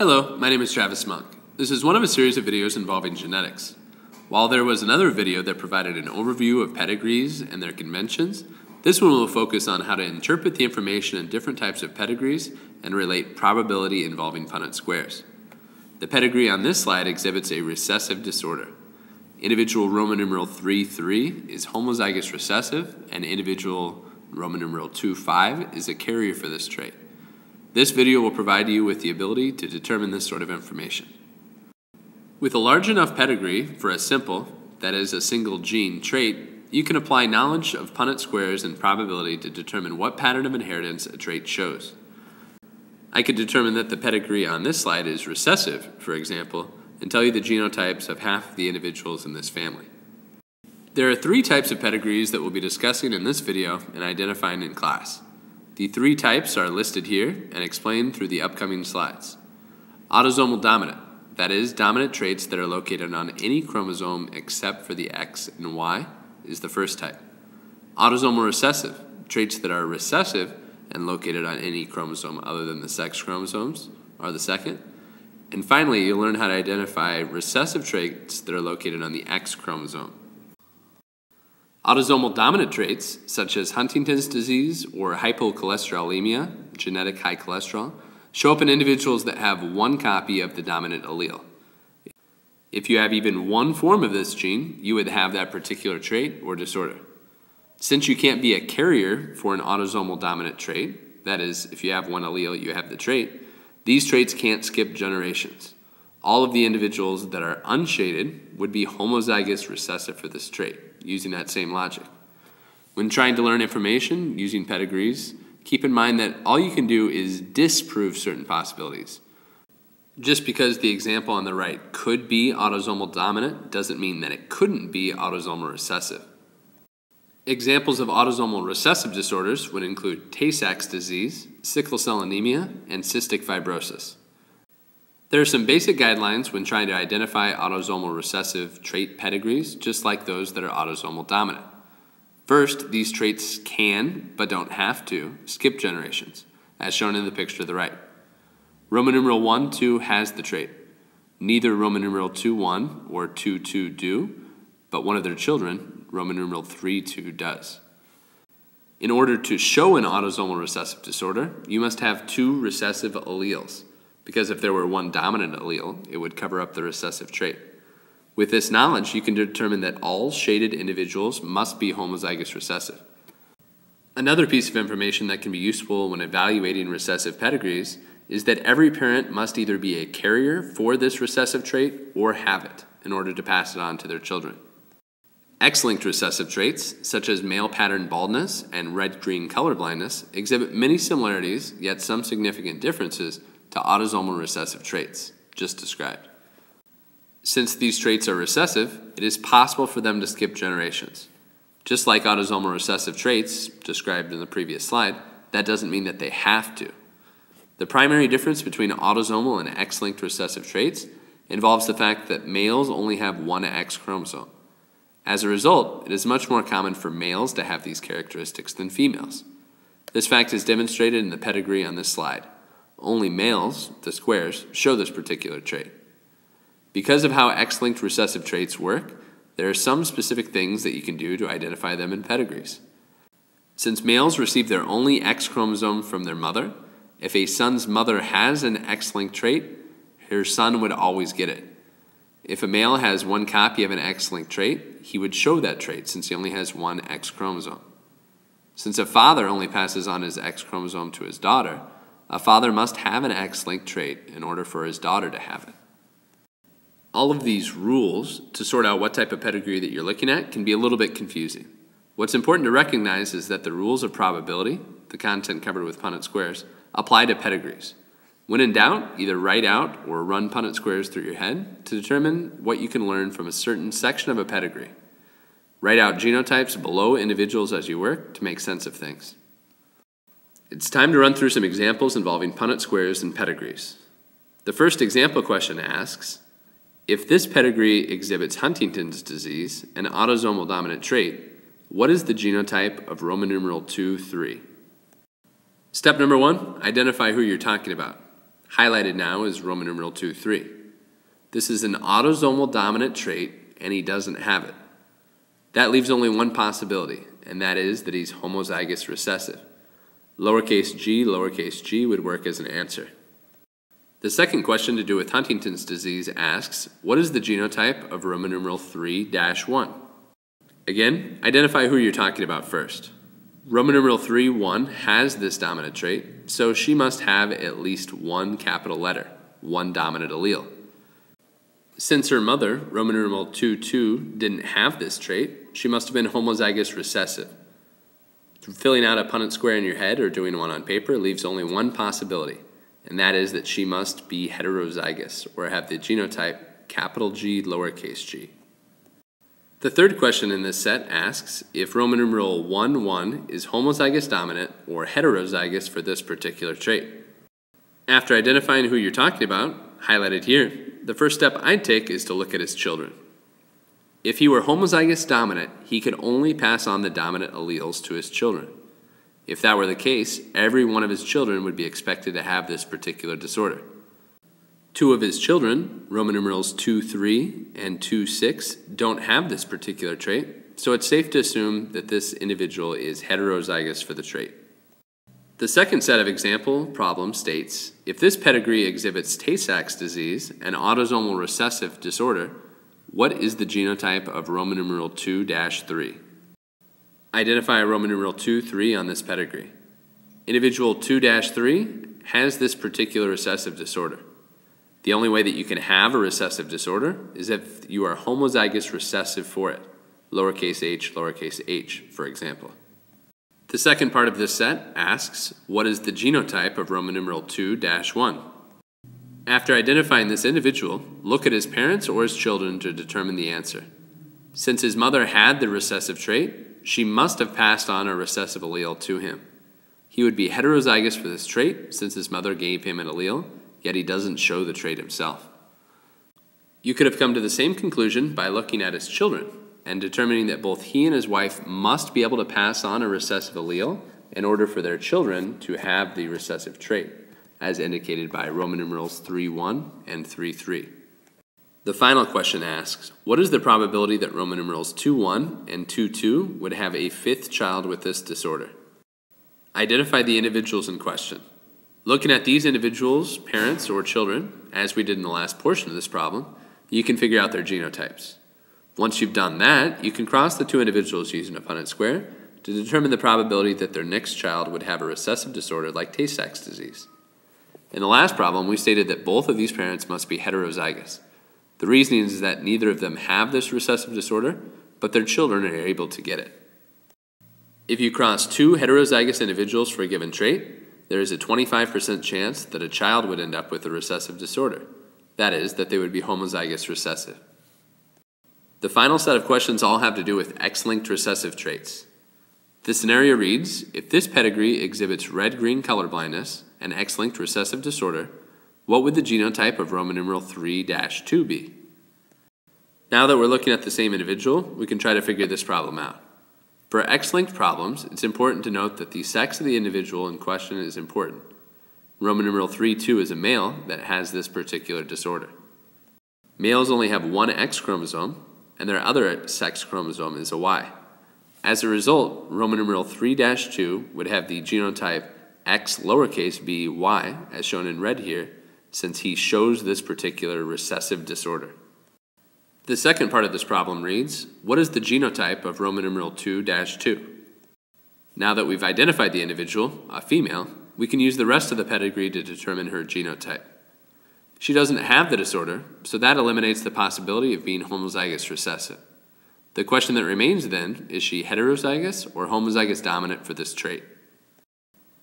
Hello, my name is Travis Monk. This is one of a series of videos involving genetics. While there was another video that provided an overview of pedigrees and their conventions, this one will focus on how to interpret the information in different types of pedigrees and relate probability involving Punnett squares. The pedigree on this slide exhibits a recessive disorder. Individual Roman numeral 3 3 is homozygous recessive, and individual Roman numeral 2 5 is a carrier for this trait. This video will provide you with the ability to determine this sort of information. With a large enough pedigree for a simple, that is, a single gene trait, you can apply knowledge of Punnett squares and probability to determine what pattern of inheritance a trait shows. I could determine that the pedigree on this slide is recessive, for example, and tell you the genotypes of half of the individuals in this family. There are three types of pedigrees that we'll be discussing in this video and identifying in class. The three types are listed here and explained through the upcoming slides. Autosomal dominant, that is, dominant traits that are located on any chromosome except for the X and Y, is the first type. Autosomal recessive, traits that are recessive and located on any chromosome other than the sex chromosomes, are the second. And finally, you'll learn how to identify recessive traits that are located on the X chromosome. Autosomal dominant traits, such as Huntington's disease or hypocholesterolemia, genetic high cholesterol, show up in individuals that have one copy of the dominant allele. If you have even one form of this gene, you would have that particular trait or disorder. Since you can't be a carrier for an autosomal dominant trait, that is, if you have one allele, you have the trait, these traits can't skip generations. All of the individuals that are unshaded would be homozygous recessive for this trait using that same logic. When trying to learn information using pedigrees, keep in mind that all you can do is disprove certain possibilities. Just because the example on the right could be autosomal dominant doesn't mean that it couldn't be autosomal recessive. Examples of autosomal recessive disorders would include Tay Sachs disease, sickle cell anemia, and cystic fibrosis. There are some basic guidelines when trying to identify autosomal recessive trait pedigrees, just like those that are autosomal dominant. First, these traits can, but don't have to, skip generations, as shown in the picture to the right. Roman numeral 1 2 has the trait. Neither Roman numeral 2 1 or 2 2 do, but one of their children, Roman numeral 3 2, does. In order to show an autosomal recessive disorder, you must have two recessive alleles because if there were one dominant allele, it would cover up the recessive trait. With this knowledge, you can determine that all shaded individuals must be homozygous recessive. Another piece of information that can be useful when evaluating recessive pedigrees is that every parent must either be a carrier for this recessive trait or have it in order to pass it on to their children. X-linked recessive traits, such as male pattern baldness and red-green color blindness, exhibit many similarities, yet some significant differences to autosomal recessive traits, just described. Since these traits are recessive, it is possible for them to skip generations. Just like autosomal recessive traits, described in the previous slide, that doesn't mean that they have to. The primary difference between autosomal and X linked recessive traits involves the fact that males only have one X chromosome. As a result, it is much more common for males to have these characteristics than females. This fact is demonstrated in the pedigree on this slide. Only males, the squares, show this particular trait. Because of how X-linked recessive traits work, there are some specific things that you can do to identify them in pedigrees. Since males receive their only X chromosome from their mother, if a son's mother has an X-linked trait, her son would always get it. If a male has one copy of an X-linked trait, he would show that trait since he only has one X chromosome. Since a father only passes on his X chromosome to his daughter, a father must have an X linked trait in order for his daughter to have it. All of these rules to sort out what type of pedigree that you're looking at can be a little bit confusing. What's important to recognize is that the rules of probability, the content covered with Punnett squares, apply to pedigrees. When in doubt, either write out or run Punnett squares through your head to determine what you can learn from a certain section of a pedigree. Write out genotypes below individuals as you work to make sense of things. It's time to run through some examples involving Punnett squares and pedigrees. The first example question asks, if this pedigree exhibits Huntington's disease, an autosomal dominant trait, what is the genotype of Roman numeral 2, 3? Step number one, identify who you're talking about. Highlighted now is Roman numeral 2 3. This is an autosomal dominant trait, and he doesn't have it. That leaves only one possibility, and that is that he's homozygous recessive. Lowercase g, lowercase g would work as an answer. The second question to do with Huntington's disease asks, what is the genotype of Roman numeral 3 1? Again, identify who you're talking about first. Roman numeral 3 1 has this dominant trait, so she must have at least one capital letter, one dominant allele. Since her mother, Roman numeral 2 2, didn't have this trait, she must have been homozygous recessive. Filling out a Punnett square in your head or doing one on paper leaves only one possibility, and that is that she must be heterozygous or have the genotype capital G lowercase g. The third question in this set asks if Roman numeral 1 1 is homozygous dominant or heterozygous for this particular trait. After identifying who you're talking about, highlighted here, the first step I'd take is to look at his children. If he were homozygous dominant, he could only pass on the dominant alleles to his children. If that were the case, every one of his children would be expected to have this particular disorder. Two of his children, Roman numerals 2 3 and 2 6, don't have this particular trait, so it's safe to assume that this individual is heterozygous for the trait. The second set of example problems states if this pedigree exhibits Tay Sachs disease, an autosomal recessive disorder, what is the genotype of Roman numeral 2 3? Identify Roman numeral 2 3 on this pedigree. Individual 2 3 has this particular recessive disorder. The only way that you can have a recessive disorder is if you are homozygous recessive for it, lowercase h, lowercase h, for example. The second part of this set asks, what is the genotype of Roman numeral 2 1? After identifying this individual, look at his parents or his children to determine the answer. Since his mother had the recessive trait, she must have passed on a recessive allele to him. He would be heterozygous for this trait since his mother gave him an allele, yet he doesn't show the trait himself. You could have come to the same conclusion by looking at his children and determining that both he and his wife must be able to pass on a recessive allele in order for their children to have the recessive trait, as indicated by Roman numerals 3 1 and 3 3. The final question asks What is the probability that Roman numerals 2 1 and 2 2 would have a fifth child with this disorder? Identify the individuals in question. Looking at these individuals, parents, or children, as we did in the last portion of this problem, you can figure out their genotypes. Once you've done that, you can cross the two individuals using a Punnett square to determine the probability that their next child would have a recessive disorder like Tay-Sachs disease. In the last problem, we stated that both of these parents must be heterozygous. The reasoning is that neither of them have this recessive disorder, but their children are able to get it. If you cross two heterozygous individuals for a given trait, there is a 25% chance that a child would end up with a recessive disorder. That is, that they would be homozygous recessive. The final set of questions all have to do with X-linked recessive traits. The scenario reads, if this pedigree exhibits red-green color blindness and X-linked recessive disorder, what would the genotype of Roman numeral 3-2 be? Now that we're looking at the same individual, we can try to figure this problem out. For X-linked problems, it's important to note that the sex of the individual in question is important. Roman numeral 3-2 is a male that has this particular disorder. Males only have one X chromosome, and their other sex chromosome is a Y. As a result, Roman numeral 3-2 would have the genotype X lowercase b Y, as shown in red here, since he shows this particular recessive disorder. The second part of this problem reads, what is the genotype of Roman numeral 2-2? Now that we've identified the individual, a female, we can use the rest of the pedigree to determine her genotype. She doesn't have the disorder, so that eliminates the possibility of being homozygous recessive. The question that remains then, is she heterozygous or homozygous dominant for this trait?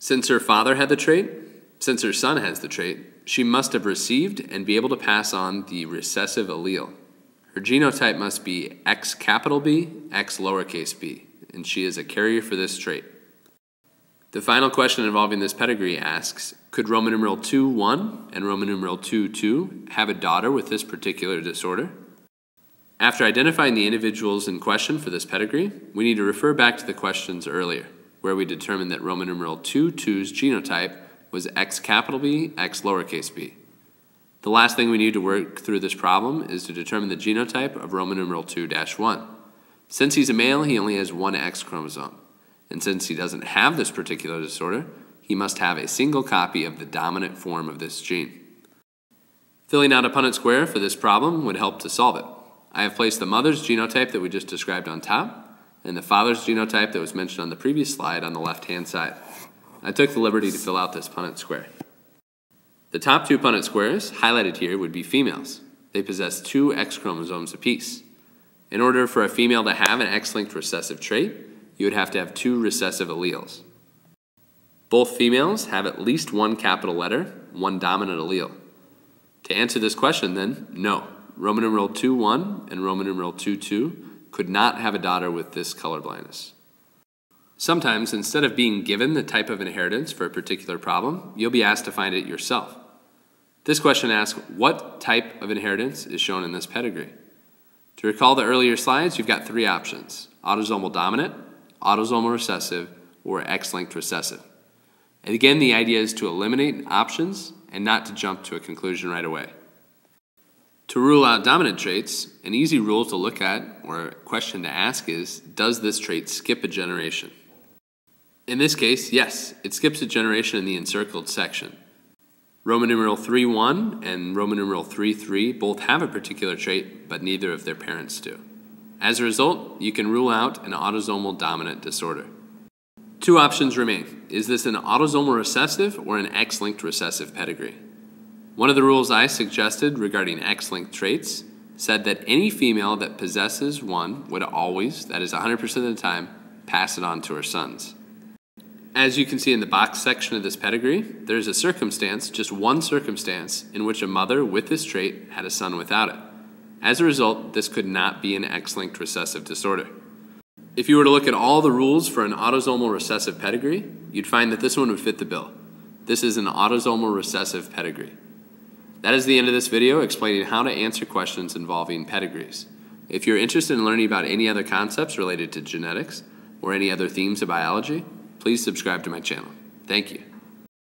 Since her father had the trait, since her son has the trait, she must have received and be able to pass on the recessive allele. Her genotype must be X capital B, X lowercase b, and she is a carrier for this trait. The final question involving this pedigree asks, could Roman numeral 2, 1 and Roman numeral 2, 2 have a daughter with this particular disorder? After identifying the individuals in question for this pedigree, we need to refer back to the questions earlier, where we determined that Roman numeral 2, 2's genotype was X capital B, X lowercase b. The last thing we need to work through this problem is to determine the genotype of Roman numeral 2-1. Since he's a male, he only has one X chromosome. And since he doesn't have this particular disorder, he must have a single copy of the dominant form of this gene. Filling out a Punnett square for this problem would help to solve it. I have placed the mother's genotype that we just described on top, and the father's genotype that was mentioned on the previous slide on the left-hand side. I took the liberty to fill out this Punnett square. The top two Punnett squares, highlighted here, would be females. They possess two X chromosomes apiece. In order for a female to have an X-linked recessive trait, you would have to have two recessive alleles. Both females have at least one capital letter, one dominant allele. To answer this question, then, no. Roman numeral 2-1 and Roman numeral 2-2 could not have a daughter with this color blindness. Sometimes, instead of being given the type of inheritance for a particular problem, you'll be asked to find it yourself. This question asks, what type of inheritance is shown in this pedigree? To recall the earlier slides, you've got three options, autosomal dominant, autosomal recessive, or X-linked recessive. And again, the idea is to eliminate options and not to jump to a conclusion right away. To rule out dominant traits, an easy rule to look at or a question to ask is, does this trait skip a generation? In this case, yes, it skips a generation in the encircled section. Roman numeral 3.1 and Roman numeral 3.3 both have a particular trait, but neither of their parents do. As a result, you can rule out an autosomal dominant disorder. Two options remain. Is this an autosomal recessive or an X-linked recessive pedigree? One of the rules I suggested regarding X-linked traits said that any female that possesses one would always, that is 100% of the time, pass it on to her sons. As you can see in the box section of this pedigree, there is a circumstance, just one circumstance, in which a mother with this trait had a son without it. As a result, this could not be an X-linked recessive disorder. If you were to look at all the rules for an autosomal recessive pedigree, you'd find that this one would fit the bill. This is an autosomal recessive pedigree. That is the end of this video explaining how to answer questions involving pedigrees. If you're interested in learning about any other concepts related to genetics or any other themes of biology, please subscribe to my channel. Thank you.